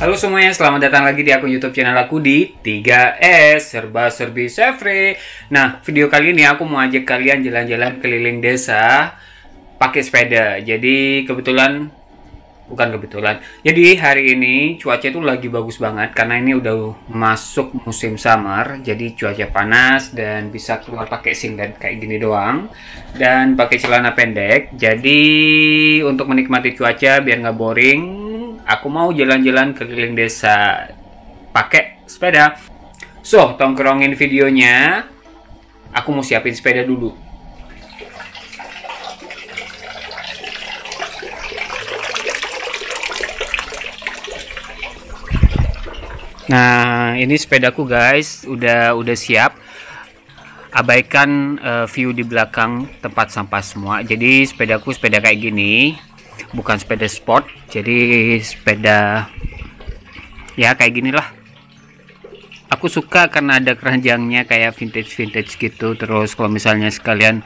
Halo semuanya, selamat datang lagi di akun YouTube channel aku di 3S Serba Serbi Sefri. Nah, video kali ini aku mau ajak kalian jalan-jalan keliling desa pakai sepeda. Jadi kebetulan bukan kebetulan. Jadi hari ini cuaca itu lagi bagus banget karena ini udah masuk musim summer. Jadi cuaca panas dan bisa keluar pakai singlet kayak gini doang dan pakai celana pendek. Jadi untuk menikmati cuaca biar nggak boring, aku mau jalan-jalan keliling desa pakai sepeda. So, tongkrongin videonya. Aku mau siapin sepeda dulu. Nah, ini sepedaku guys, udah udah siap. Abaikan uh, view di belakang tempat sampah semua. Jadi sepedaku sepeda kayak gini, bukan sepeda sport. Jadi sepeda ya kayak gini lah. Aku suka karena ada keranjangnya kayak vintage vintage gitu. Terus kalau misalnya sekalian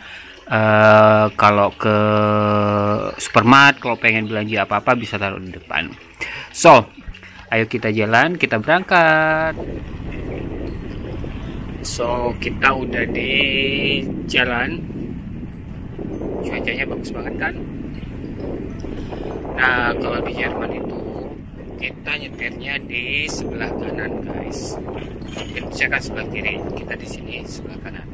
uh, kalau ke supermarket, kalau pengen belanja apa-apa bisa taruh di depan. So, ayo kita jalan kita berangkat so kita udah di jalan cuacanya bagus banget kan nah kalau di Jerman itu kita nyetirnya di sebelah kanan guys. Kita kan sebelah kiri kita di sini sebelah kanan.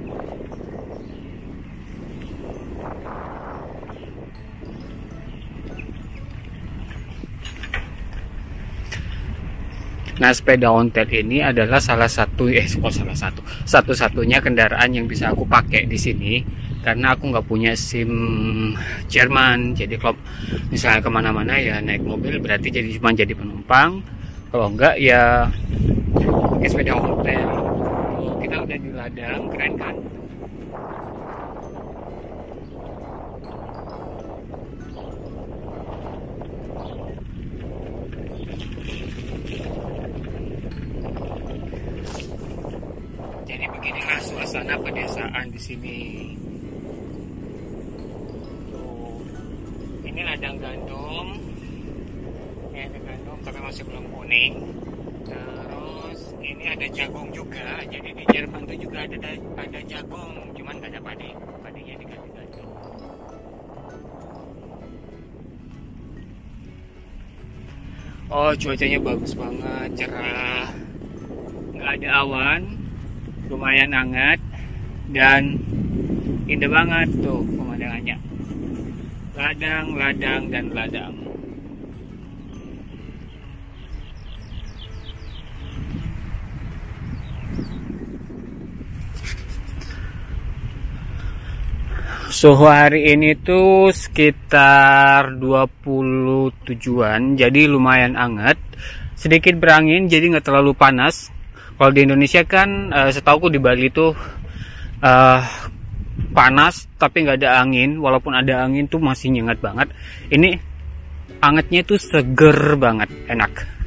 Nah, sepeda ontel ini adalah salah satu eh oh salah satu. Satu-satunya kendaraan yang bisa aku pakai di sini karena aku nggak punya SIM Jerman. Jadi kalau misalnya ke mana-mana ya naik mobil berarti jadi cuma jadi penumpang. Kalau enggak ya pakai sepeda. Oh, kita udah di ladang, keren kan? Jadi suasana pedesaan di sini. Ini ladang gandum. Ini ada gandum tapi masih belum kuning. Terus ini ada jagung juga. Jadi di Jerman tuh juga ada ada jagung, cuman nggak ada padi. Padinya diganti gandum. Oh cuacanya bagus banget, cerah, nggak ada awan, lumayan hangat dan indah banget tuh pemandangannya ladang ladang dan ladang. Suhu hari ini tuh sekitar 27an jadi lumayan hangat sedikit berangin jadi nggak terlalu panas. Kalau di Indonesia kan uh, setauku di Bali tuh uh, panas tapi nggak ada angin. Walaupun ada angin tuh masih nyengat banget. Ini angetnya tuh seger banget enak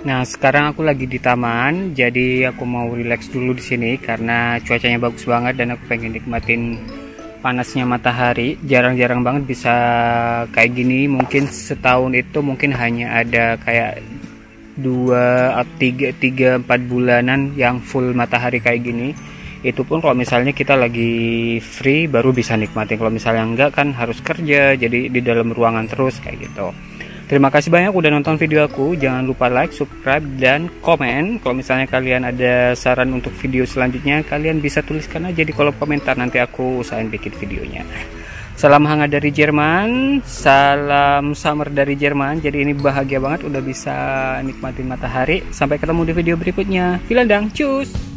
Nah, sekarang aku lagi di taman, jadi aku mau relax dulu di sini karena cuacanya bagus banget dan aku pengen nikmatin panasnya matahari. Jarang-jarang banget bisa kayak gini. Mungkin setahun itu mungkin hanya ada kayak dua, tiga, tiga, empat bulanan yang full matahari kayak gini. Itu pun kalau misalnya kita lagi free baru bisa nikmatin. Kalau misalnya enggak kan harus kerja, jadi di dalam ruangan terus kayak gitu. Terima kasih banyak udah nonton video aku. Jangan lupa like, subscribe, dan komen. Kalau misalnya kalian ada saran untuk video selanjutnya, kalian bisa tuliskan aja di kolom komentar. Nanti aku usahain bikin videonya. Salam hangat dari Jerman, salam summer dari Jerman. Jadi ini bahagia banget udah bisa nikmatin matahari. Sampai ketemu di video berikutnya. Vielen Dank, cus!